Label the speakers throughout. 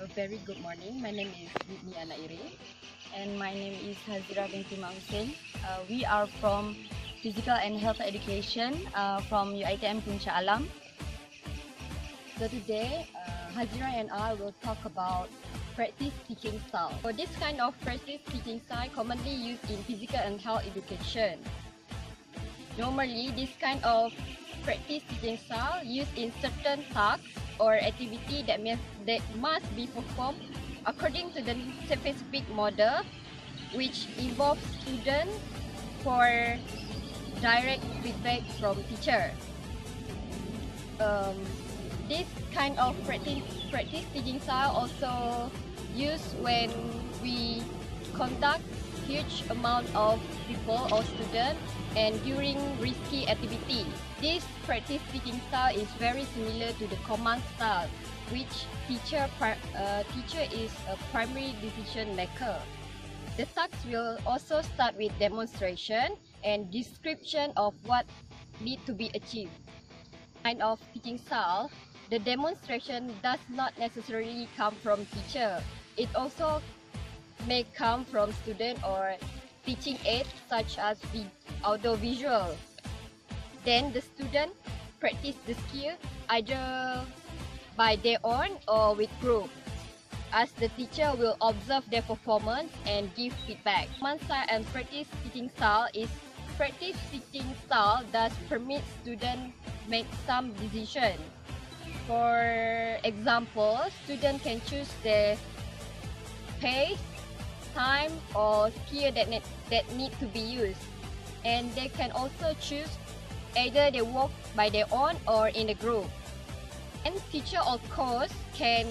Speaker 1: A very good morning. My name is Whitney Anairi.
Speaker 2: And my name is Hazirah binti Husin. Uh, we are from Physical and Health Education uh, from UITM Puncak Alam.
Speaker 1: So today, uh, Hazirah and I will talk about practice teaching style. For this kind of practice teaching style commonly used in physical and health education. Normally, this kind of practice teaching style used in certain tasks or activity that, may, that must be performed according to the specific model which involves students for direct feedback from teacher. Um, this kind of practice, practice teaching style also used when we conduct huge amount of people or students and during risky activity. This practice teaching style is very similar to the command style, which teacher, uh, teacher is a primary decision maker. The tasks will also start with demonstration and description of what need to be achieved. Kind of teaching style, the demonstration does not necessarily come from teacher. It also may come from student or teaching aids such as the visual. Then the student practice the skill either by their own or with group as the teacher will observe their performance and give feedback. One style and practice teaching style is practice teaching style that permits students make some decision. For example, student can choose the pace, time or skill that need, that need to be used. And they can also choose either they work by their own or in a group. And teacher or coach can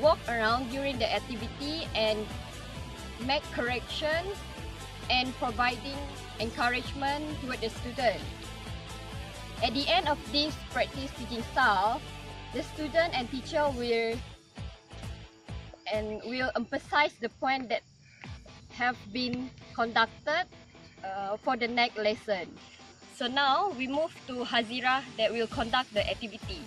Speaker 1: walk around during the activity and make corrections and providing encouragement toward the student. At the end of this practice teaching style, the student and teacher will and will emphasize the point that have been conducted uh, for the next lesson. So now we move to Hazirah that will conduct the activity.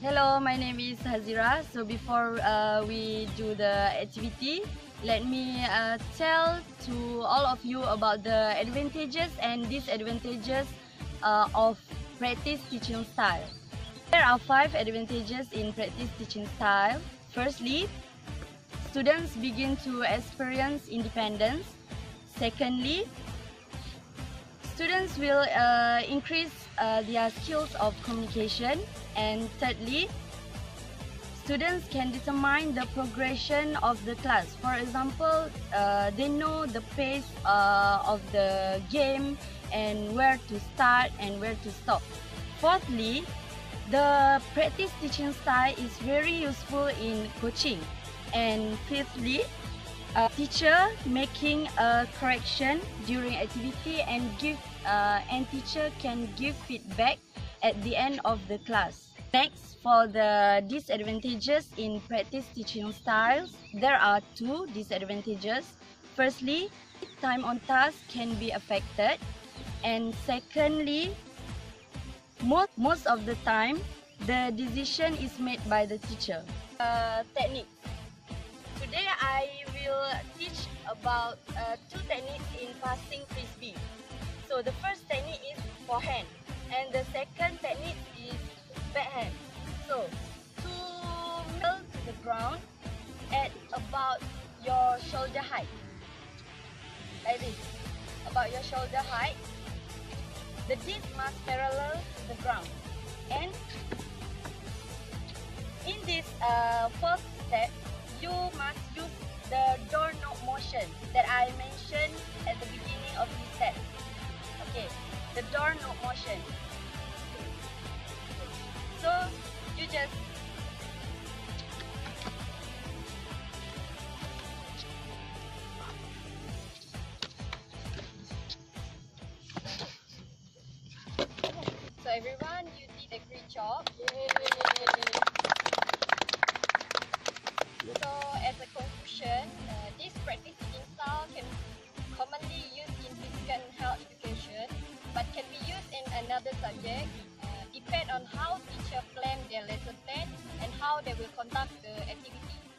Speaker 2: Hello, my name is Hazirah. So before uh, we do the activity, let me uh, tell to all of you about the advantages and disadvantages uh, of practice teaching style. There are five advantages in practice teaching style. Firstly, students begin to experience independence. Secondly, students will uh, increase uh, their skills of communication. And thirdly, students can determine the progression of the class. For example, uh, they know the pace uh, of the game and where to start and where to stop. Fourthly, the practice teaching style is very useful in coaching. And fifthly, a teacher making a correction during activity and give uh, and teacher can give feedback at the end of the class. Next, for the disadvantages in practice teaching styles, there are two disadvantages. Firstly, time on task can be affected. And secondly, most, most of the time, the decision is made by the teacher.
Speaker 1: Uh, techniques. Today I will teach about uh, two techniques in passing frisbee. So the first technique is forehand and the second technique is backhand. So to middle to the ground at about your shoulder height. Like this. About your shoulder height. The disc must parallel to the ground. And in this uh, first step, you must use the doorknob motion that I mentioned at the beginning of this step. Okay, the doorknob motion. So, you just So everyone, you did a great job. So in another subject. Uh, depend on how teacher plan their lesson plan and how they will conduct the activity